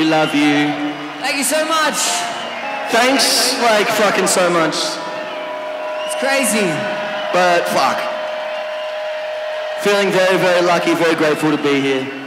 We love you. Thank you so much. Thanks, like fucking so much. It's crazy. But fuck. Feeling very, very lucky, very grateful to be here.